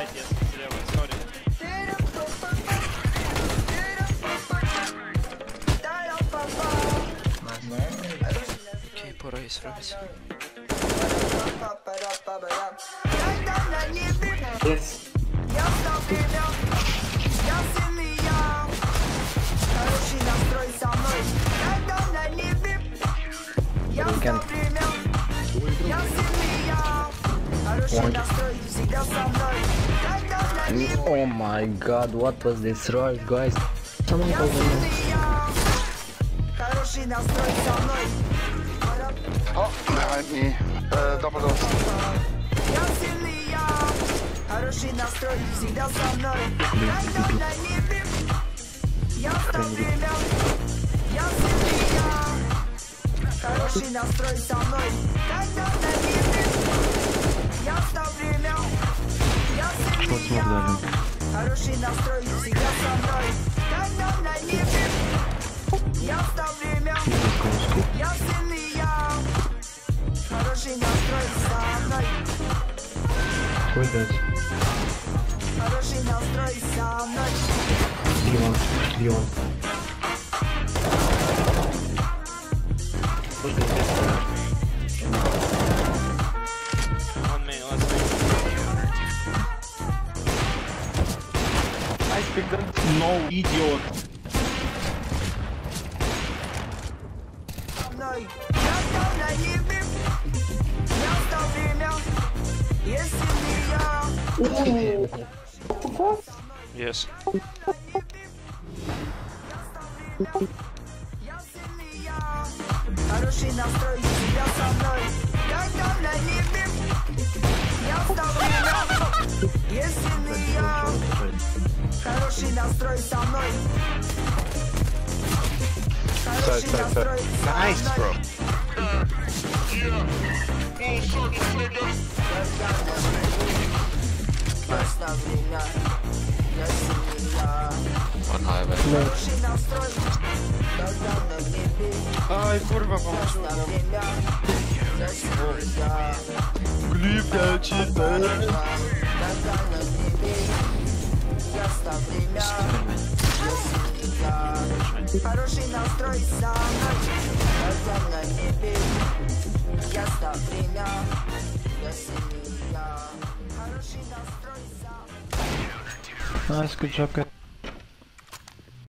Right, yes, слева, sorry. Окей, пора і справиться. Yes. Weekend. Oh my god, what was this rush, guys? Someone called me. Хороший настрой со мной. Oh, behind me. Uh, double door. Я сильный я. Хороший настрой всегда со мной. Когда на небе я стал время. Я сильный я. Хороший настрой со мной. Когда на небе Я сильный я. Хороший настрой всегда со мной. Когда на небе я стал время. Я сильный я. Хороший настрой со мной. Is this? Хороший настрой со мной. Дион. Дион. One Если не я. Yes. Я сильный я. Хороший настрой со мной. Когда на небе. Я. Если не я. Хороший настрой со мной. Хороший настрой со Nice, мной. bro. Просто время. Если не я. One highway. Хороший настрой. Когда на небе. Ай, kurwa, pomóż. На время. Если не я. Клип я читаю. Когда на небе. Хороший настрой мной. Когда на небе. Я стал время. Если я. Хороший настрой мной. Nice, good job, guys.